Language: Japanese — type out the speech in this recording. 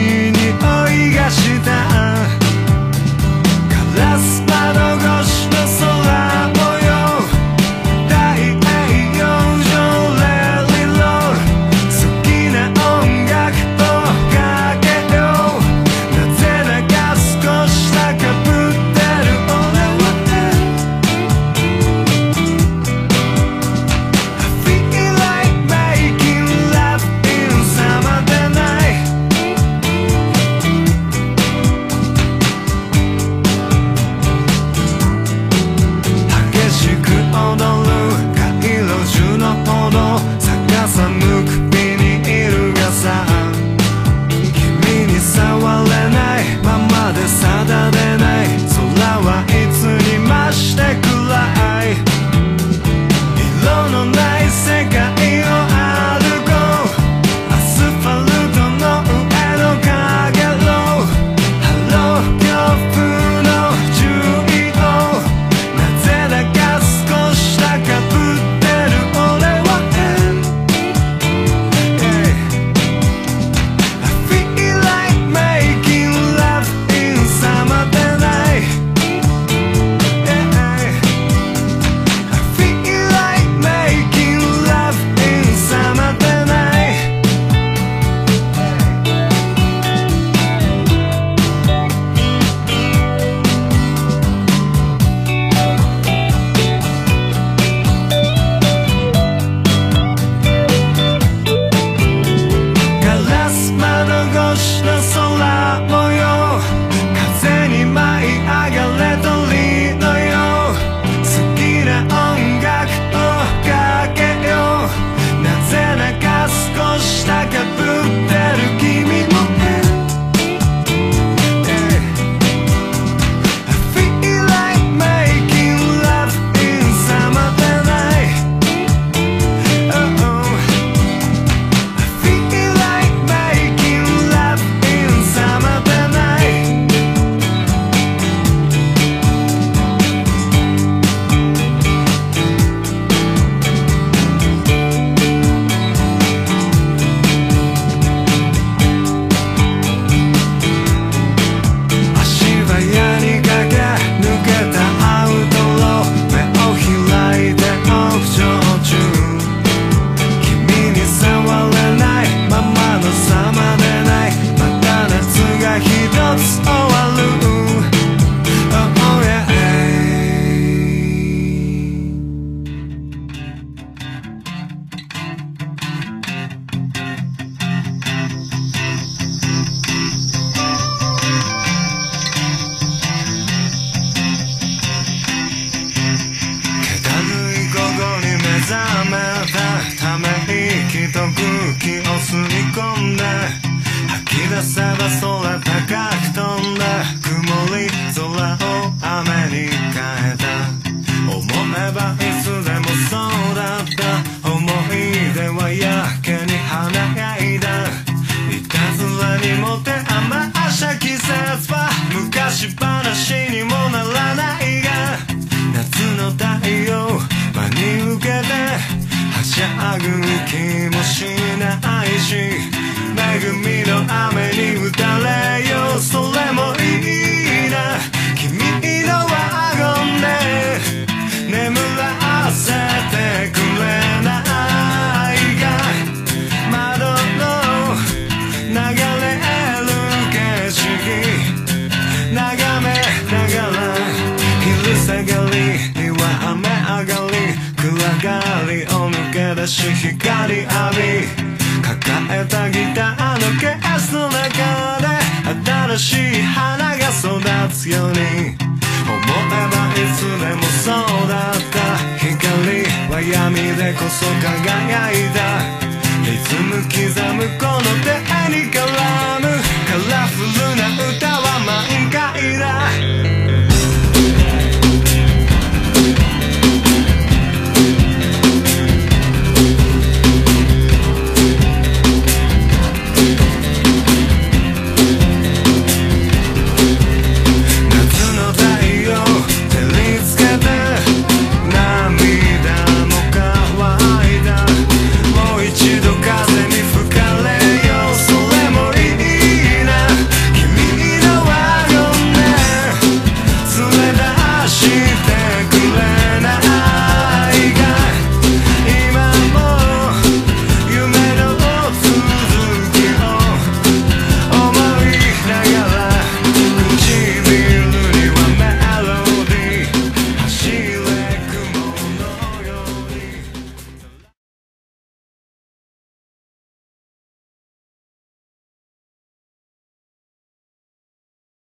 い匂いがした。ガラス窓越空高く飛んだ曇り空を雨に変えた思えばいつでもそうだった思い出はやけに華やいだいたずらにもて余した季節は昔話にもならないが夏の太陽真に受けてはしゃぐ気もしないし恵みの雨に打たれよそれもいいな君のワゴンで眠らせてくれないが窓の流れる景色眺めながら昼下がりには雨上がり暗がりを抜け出し光浴び痛でこそ輝いた。リズム刻むこの手に絡む。カラフルな歌は満開だ。